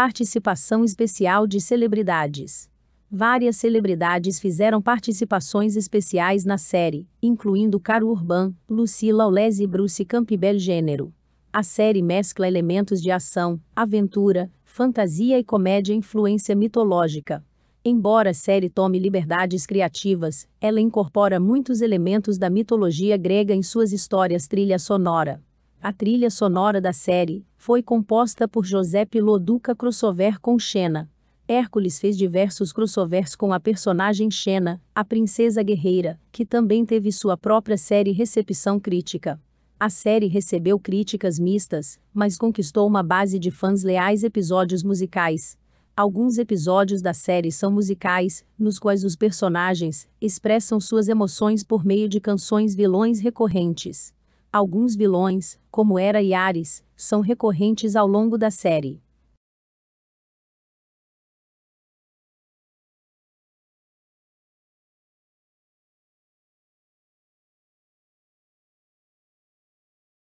Participação especial de celebridades. Várias celebridades fizeram participações especiais na série, incluindo Caro Urban, Lucila Olese e Bruce Campbell Gênero. A série mescla elementos de ação, aventura, fantasia e comédia influência mitológica. Embora a série tome liberdades criativas, ela incorpora muitos elementos da mitologia grega em suas histórias trilha sonora. A trilha sonora da série foi composta por José Piloduca crossover com Xena. Hércules fez diversos crossovers com a personagem Xena, a princesa guerreira, que também teve sua própria série recepção crítica. A série recebeu críticas mistas, mas conquistou uma base de fãs leais episódios musicais. Alguns episódios da série são musicais, nos quais os personagens expressam suas emoções por meio de canções vilões recorrentes. Alguns vilões, como Hera e Ares, são recorrentes ao longo da série.